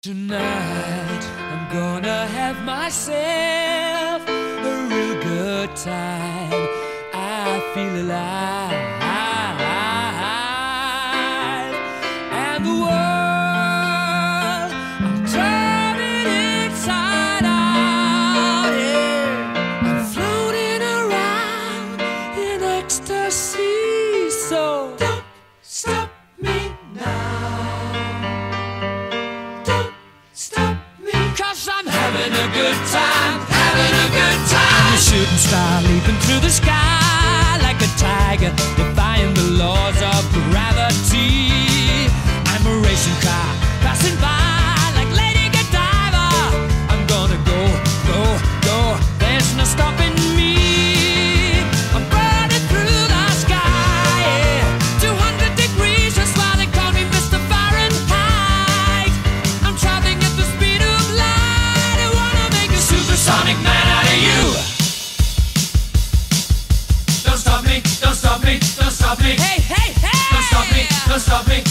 Tonight I'm gonna have myself a real good time. I feel alive, and the world turning inside out. Yeah, I'm floating around in ecstasy. Having a good time, having a good time. I'm a shooting star leaping through the sky supersonic man out of you. Don't stop me, don't stop me, don't stop me. Hey, hey, hey! Don't stop me, don't stop me.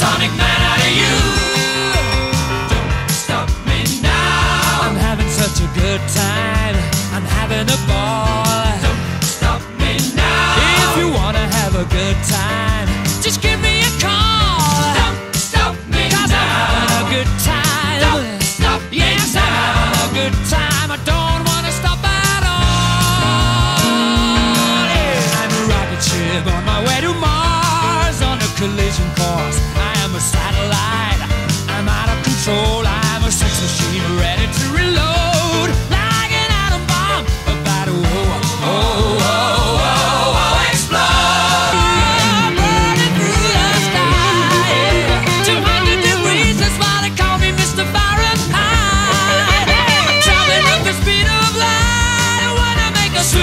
Supersonic man out of you. Don't stop me now. I'm having such a good time. I'm having a ball.